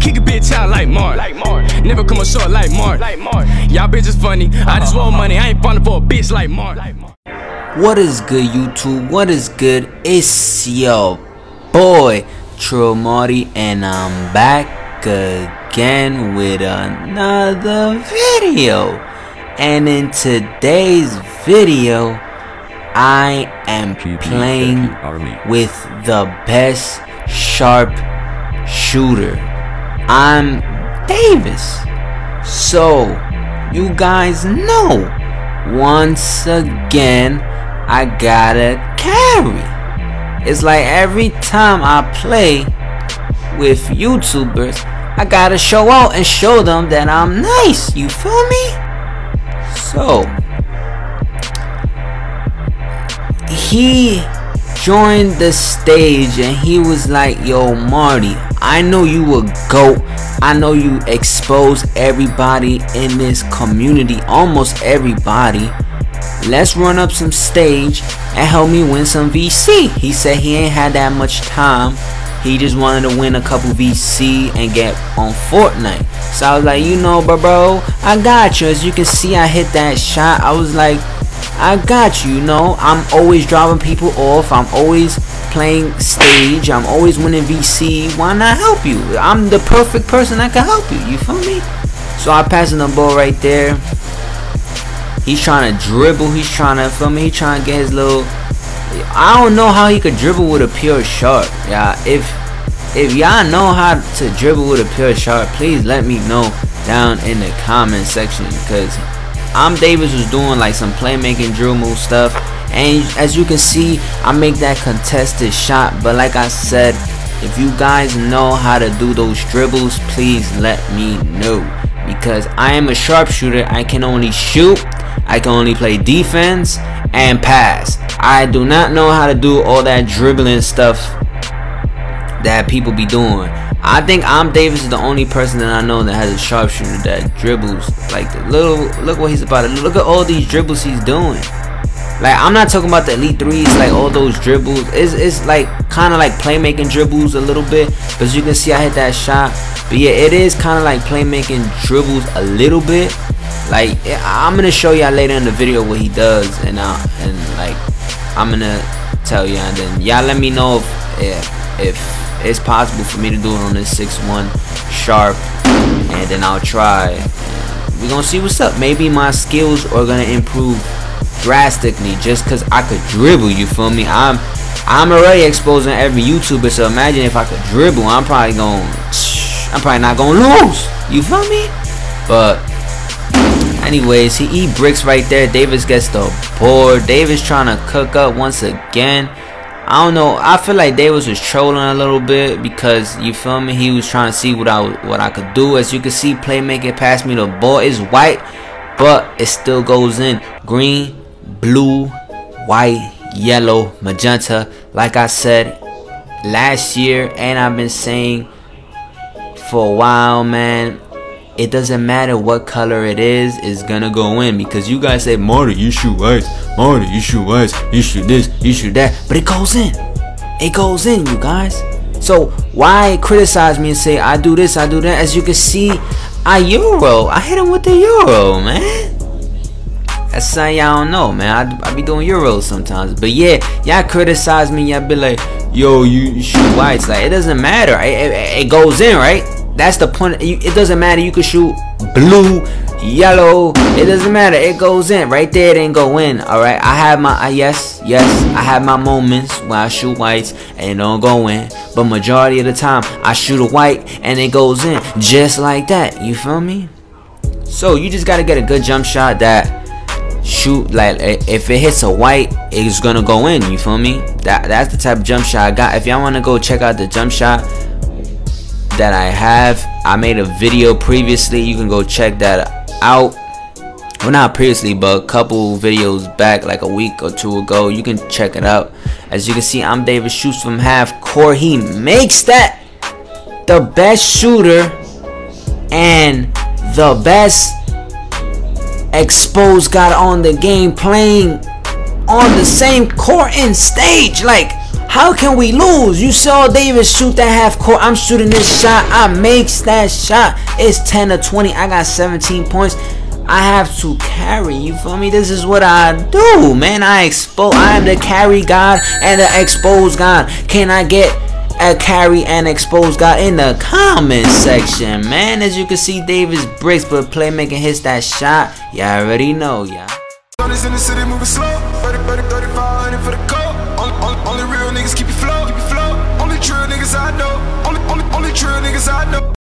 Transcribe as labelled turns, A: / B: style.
A: Kick a bitch out like Mark. Like Mark. Never come up short like Mark. Like Mark. Y'all bitches funny. I just want money. I ain't falling for a bitch like Mark. Like Mark.
B: What is good, YouTube? What is good? It's your boy Trill Marty, and I'm back again with another video. And in today's video, I am playing with the best sharp shooter. I'm Davis. So, you guys know, once again, I gotta carry. It's like every time I play with YouTubers, I gotta show out and show them that I'm nice. You feel me? So, he joined the stage and he was like, Yo, Marty, I know you a goat. I know you expose everybody in this community, almost everybody. Let's run up some stage and help me win some VC. He said he ain't had that much time. He just wanted to win a couple VC and get on Fortnite. So I was like, you know, bro, bro, I got you. As you can see, I hit that shot. I was like, I got you, you know. I'm always dropping people off. I'm always playing stage. I'm always winning VC. Why not help you? I'm the perfect person that can help you. You feel me? So I passing the ball right there. He's trying to dribble. He's trying to feel me. He's trying to get his little. I don't know how he could dribble with a pure sharp. Yeah, if if y'all know how to dribble with a pure sharp, please let me know down in the comment section because ImDavisss was doing like some playmaking drill move stuff. And as you can see I make that contested shot. But like I said if you guys know how to do those dribbles please let me know. Because I am a sharpshooter. I can only shoot. I can only play defense and pass. I do not know how to do all that dribbling stuff that people be doing. I think ImDavisss is the only person that I know that has a sharpshooter that dribbles. Like the little look what he's about to look at all these dribbles he's doing. Like I'm not talking about the elite threes like all those dribbles. It's, it's like kind of like playmaking dribbles a little bit but you can see I hit that shot. But yeah it is kind of like playmaking dribbles a little bit. Like I'm gonna show y'all later in the video what he does and uh, and like I'm gonna tell y'all. and then y'all let me know if if it's possible for me to do it on this 6-1 sharp and then I'll try. We're gonna see what's up. Maybe my skills are gonna improve drastically just because I could dribble you feel me? I'm I'm already exposing every YouTuber so imagine if I could dribble I'm probably gonna I'm probably not gonna lose you feel me? But anyways he eat bricks right there. Davis gets the board. Davis trying to cook up once again I don't know. I feel like Davis was trolling a little bit because you feel me. He was trying to see what I what I could do. As you can see, playmaking past me. The ball is white, but it still goes in. Green, blue, white, yellow, magenta. Like I said last year, and I've been saying for a while, man it doesn't matter what color it is, it's gonna go in because you guys say, Marty, you shoot white, Marty, you shoot white, you shoot this, you shoot that, but it goes in. It goes in, you guys. So why criticize me and say I do this, I do that? As you can see, I Euro. I hit him with the Euro, man. That's something y'all don't know, man. I, I be doing Euros sometimes. But yeah, y'all criticize me, y'all be like, yo, you, you shoot whites. Like, it doesn't matter. It, it, it goes in, right? That's the point. It doesn't matter. You can shoot blue, yellow. It doesn't matter. It goes in right there. It didn't go in. All right. I have my uh, yes, yes. I have my moments where I shoot whites and it don't go in. But majority of the time, I shoot a white and it goes in just like that. You feel me? So you just gotta get a good jump shot that shoot like if it hits a white it's gonna go in you feel me that that's the type of jump shot i got if y'all want to go check out the jump shot that I have. I made a video previously. You can go check that out. Well, not previously, but a couple videos back, like a week or two ago. You can check it out. As you can see, ImDavisss shoots from half court. He makes that the best shooter and the best expose god on the game playing on the same court and stage. Like, How can we lose? You saw Davis shoot that half court. I'm shooting this shot. I makes that shot. It's 10 to 20. I got 17 points. I have to carry. You feel me? This is what I do, man. I expose. I am the carry god and the expose god. Can I get a carry and expose god in the comment section, man? As you can see, Davis bricks, but playmaking hits that shot. Y'all already know, y'all. True niggas I know. Only, only, only true niggas I know.